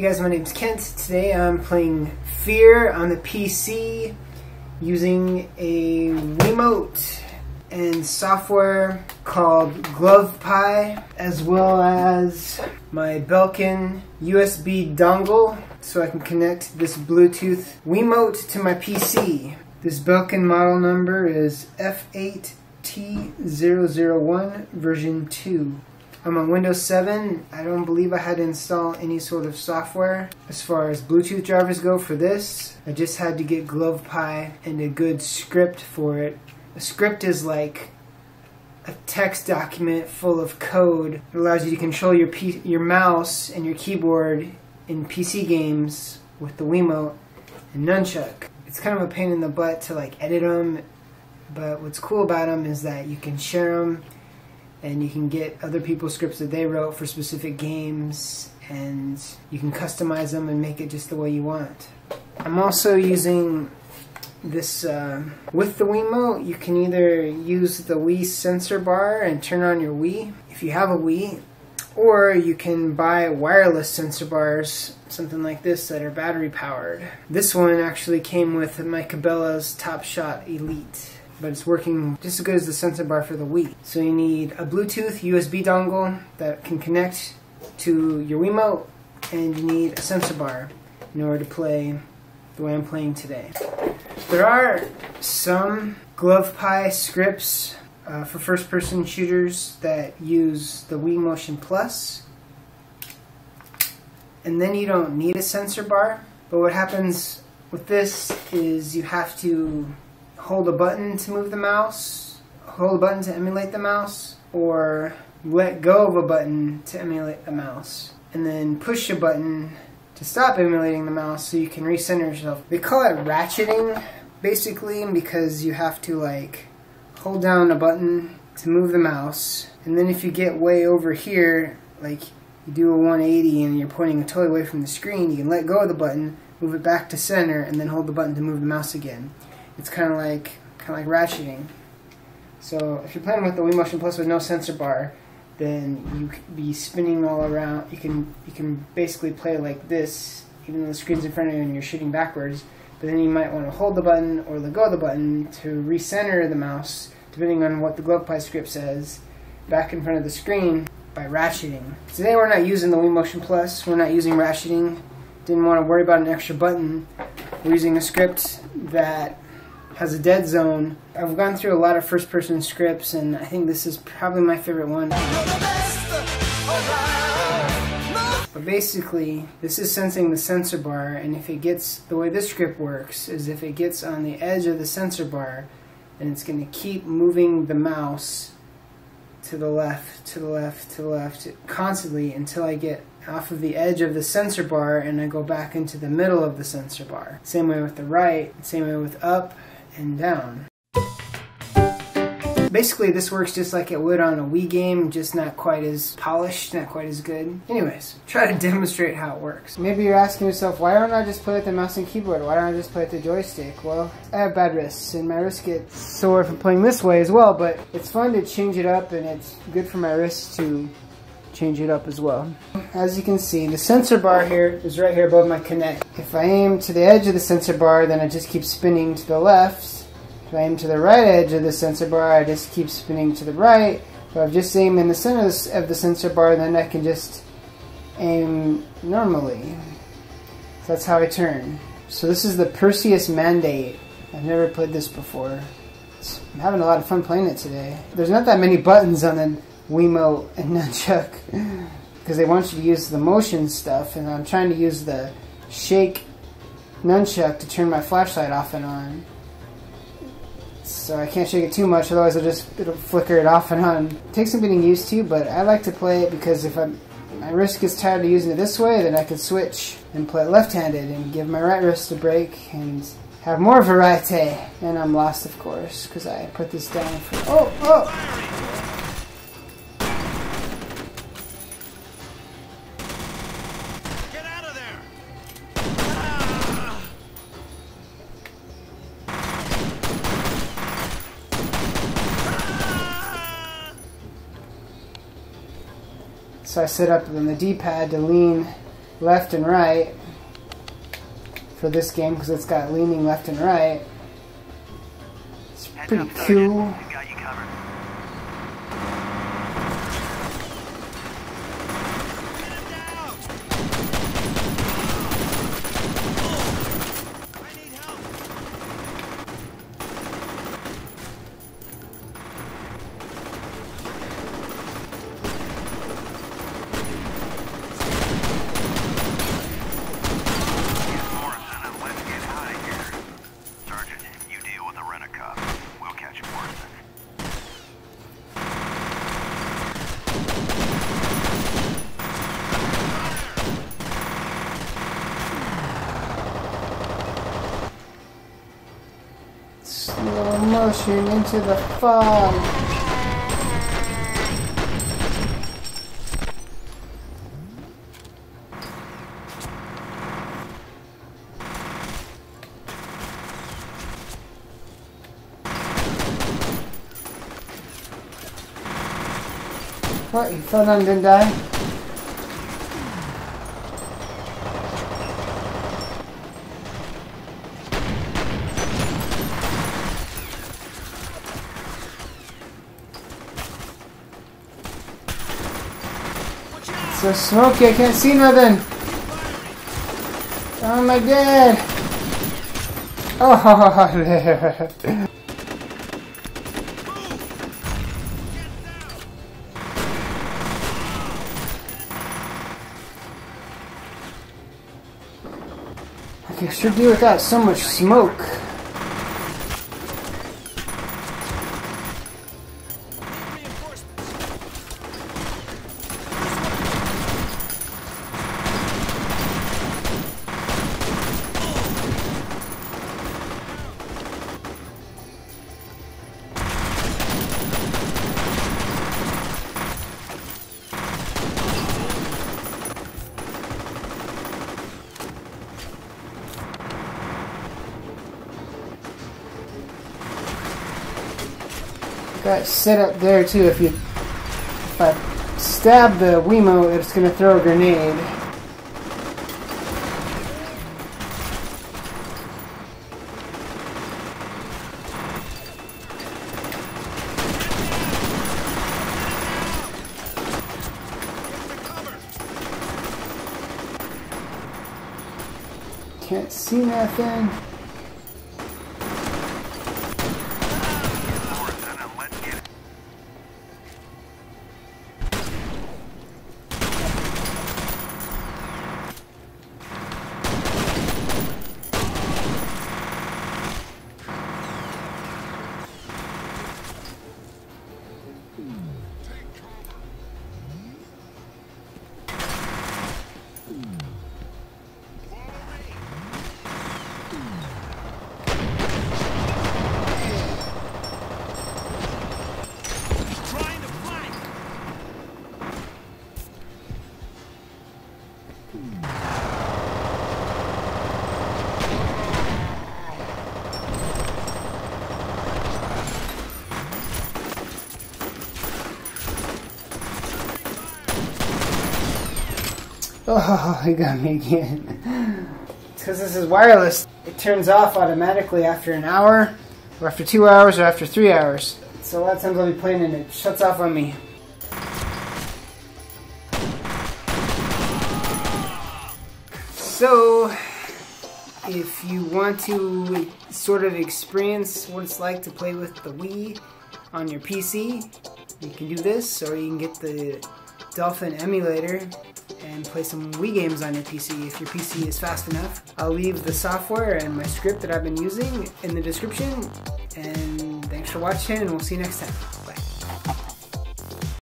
Hey guys, my name's Kent. Today I'm playing Fear on the PC using a Wiimote and software called GlovePIE as well as my Belkin USB dongle so I can connect this Bluetooth Wiimote to my PC. This Belkin model number is F8T001 version 2. I'm on Windows 7. I don't believe I had to install any sort of software as far as Bluetooth drivers go for this. I just had to get GlovePIE and a good script for it. A script is like a text document full of code. It allows you to control your P your mouse and your keyboard in PC games with the Wiimote and Nunchuck. It's kind of a pain in the butt to like edit them, but what's cool about them is that you can share them and you can get other people's scripts that they wrote for specific games and you can customize them and make it just the way you want. I'm also using this uh, with the Wiimote you can either use the Wii sensor bar and turn on your Wii if you have a Wii or you can buy wireless sensor bars something like this that are battery powered. This one actually came with my Cabela's Top Shot Elite but it's working just as good as the sensor bar for the Wii. So you need a Bluetooth USB dongle that can connect to your Wiimote, and you need a sensor bar in order to play the way I'm playing today. There are some GlovePIE scripts uh, for first-person shooters that use the Wii Motion Plus, and then you don't need a sensor bar. But what happens with this is you have to hold a button to move the mouse, hold a button to emulate the mouse, or let go of a button to emulate the mouse, and then push a button to stop emulating the mouse so you can recenter yourself. They call it ratcheting, basically, because you have to like hold down a button to move the mouse, and then if you get way over here, like you do a 180 and you're pointing totally away from the screen, you can let go of the button, move it back to center, and then hold the button to move the mouse again it's kind of like kind of like ratcheting. So if you're playing with the Wii Motion Plus with no sensor bar, then you could be spinning all around. You can you can basically play like this, even though the screen's in front of you and you're shooting backwards. But then you might want to hold the button or let go of the button to recenter the mouse, depending on what the GlovePIE script says, back in front of the screen by ratcheting. Today we're not using the Wii Motion Plus. We're not using ratcheting. Didn't want to worry about an extra button. We're using a script that has a dead zone. I've gone through a lot of first person scripts, and I think this is probably my favorite one. But basically, this is sensing the sensor bar, and if it gets, the way this script works is if it gets on the edge of the sensor bar, then it's going to keep moving the mouse to the left, to the left, to the left, constantly until I get off of the edge of the sensor bar and I go back into the middle of the sensor bar. Same way with the right, same way with up, and down. Basically, this works just like it would on a Wii game, just not quite as polished, not quite as good. Anyways, try to demonstrate how it works. Maybe you're asking yourself, why don't I just play with the mouse and keyboard? Why don't I just play with the joystick? Well, I have bad wrists, and my wrists get sore from playing this way as well, but it's fun to change it up, and it's good for my wrists to change it up as well. As you can see, the sensor bar here is right here above my Kinect. If I aim to the edge of the sensor bar, then I just keep spinning to the left, if I aim to the right edge of the sensor bar, I just keep spinning to the right. If I just aim in the center of the sensor bar, then I can just aim normally. So that's how I turn. So this is the Perseus Mandate. I've never played this before. I'm having a lot of fun playing it today. There's not that many buttons on the Wiimote and Nunchuck because they want you to use the motion stuff, and I'm trying to use the shake Nunchuck to turn my flashlight off and on so I can't shake it too much, otherwise it'll just it'll flicker it off and on. It takes some getting used to, but I like to play it because if I'm, my wrist gets tired of using it this way, then I can switch and play it left-handed and give my right wrist a break and have more variety. And I'm lost, of course, because I put this down for... Oh, oh! So I set up on the D-pad to lean left and right for this game because it's got leaning left and right. It's pretty cool. Motion into the fog. What, you fell and? So smoky, I can't see nothing. Oh my god. Oh, I can sure do without so much smoke. Got set up there too. If you if I stab the Wiimote, it's gonna throw a grenade. Can't see nothing. Oh, he got me again. it's Because this is wireless. It turns off automatically after an hour, or after two hours, or after three hours. So a lot of times I'll be playing and it shuts off on me. So, if you want to sort of experience what it's like to play with the Wii on your PC, you can do this, or you can get the Dolphin emulator and play some Wii games on your PC if your PC is fast enough. I'll leave the software and my script that I've been using in the description. And thanks for watching, and we'll see you next time.